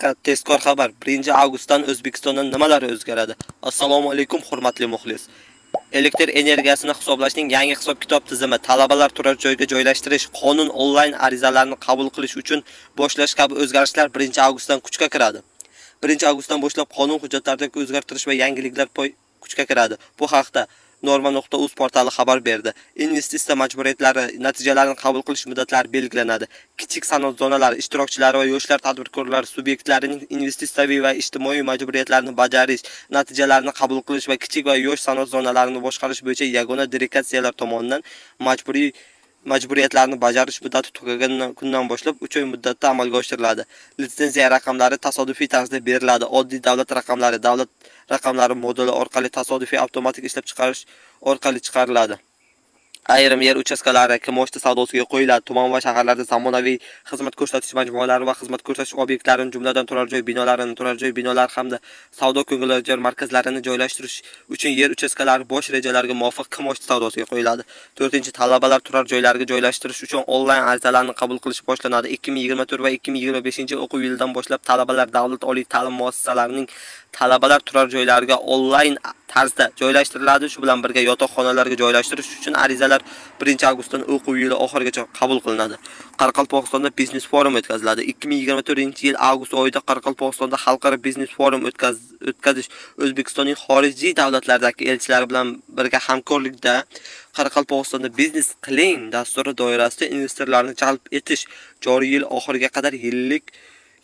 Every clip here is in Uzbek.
Tezkor xabar. 1-avgustdan O'zbekistonda nimalar o'zgaradi? Assalomu alaykum, hurmatli muxlis. Elektr energiyasini hisoblashning yangi hisob-kitob tizimi, talabalar turar joyga joylashtirish, qonun onlayn arizalarni qabul qilish uchun boshlash kabi o'zgarishlar 1-avgustdan kuchga kiradi. 1-avgustdan boshlab qonun hujjatlaridagi o'zgartirish va yangiliklar kuchga kiradi. Bu haqda norma.uz portali xabar berdi. Investitsiya majburiyatlari natijalarini qabul qilish muddatlari belgilanadi. Kichik sanoat zonalari ishtirokchilari va yoshlar tadbirkorlari subyektlarining investitsiyaviy va ijtimoiy majburiyatlarini bajarish, natijalarini qabul qilish va kichik va yosh sanoat zonalarini boshqarish bo'yicha yagona delegatsiyalar tomonidan majburiy majburiyatlarni bajarish muddati tugagan kundan boshlab 3 oy muddatda amalga oshiriladi. Litsenziya raqamlari tasodifiy tarzda beriladi. Oddiy davlat raqamlari davlat raqamlari moduli orqali tasodifiy avtomatik ishlab chiqarish orqali chiqariladi. Ayrim yer uchastkalari kimoshdi savdosiga qo'yiladi. Tuman va shaharlarda zamonaviy xizmat ko'rsatish majmualari va xizmat ko'rsatish obyektlarini, jumladan turar joy binolarini, turar joy binolari hamda savdo ko'ngilochar markazlarini joylashtirish uchun yer uchastkalari bosh rejalarga muvofiq kimoshdi savdosiga qo'yiladi. 4-talabalar turar joylariga joylashtirish uchun onlayn arizalarni qabul qilish boshlanadi. 2024 va 2025 o'quv yilidan boshlab talabalar davlat oliy ta'lim muassasalarining talabalar turar joylariga onlayn tarzda joylashtiriladi. Shu bilan birga yotoqxonalarga joylashtirish uchun arizalar 1-avgustdan o'quv yili oxirigacha qabul qilinadi. Qoraqalpog'istonda biznes forum o'tkaziladi. 2024-yil avgust oyida Qoraqalpog'istonda xalqaro biznes forum o'tkazish O'zbekistonning xorijiy davlatlardagi elchilari bilan birga hamkorlikda Qoraqalpog'istonda biznes qiling dasturi doirasida investorlarni jalb etish joriy yil oxiriga qadar yillik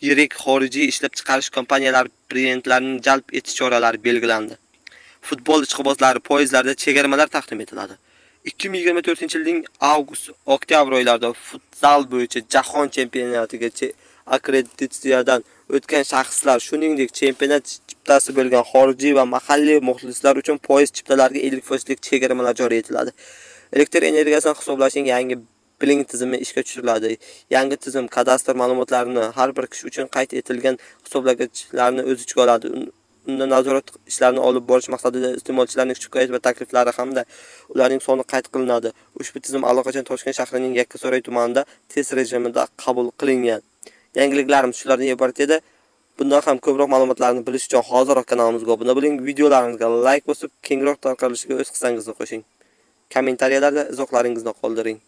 yirik xorijiy ishlab chiqarish kompaniyalari brendlarini jalb etish choralari belgilandi. Futbol ishqibozlari poyezdlarda chegirmalar taqdim etiladi. 2024-yilning avgust-oktyabr oylarida futzal bo'yicha jahon chempionatiga akkreditatsiyadan o'tgan shaxslar, shuningdek, chempionat chiptasi bo'lgan xorijiy va mahalliy muxlislar uchun poyezd chiptalariga 50% chegirmalar joriy etiladi. Elektr energiyasini hisoblashning yangi billing tizimi ishga tushiriladi. Yangi tizim kadastr ma'lumotlarini har bir kishi uchun qayd etilgan hisoblagichlarni o'z ichiga oladi. Unda nazorat ishlarini olib borish maqsadida iste'molchilarning shikoyat va takliflari hamda ularning soni qayd qilinadi. Ushbu tizim allaqachon Toshkent shahrining Yakkasaroy tumanida test rejimida qabul qilingan. Yangiliklarimiz shulardan iborat edi. Bundan ham ko'proq ma'lumotlarni bilish uchun hozirroq kanalimizga obuna bo'ling, videolarimizga layk bosib, kengroq tarqalishiga o'z hissangizni qo'shing. Kommentariyalarda izohlaringizni qoldiring.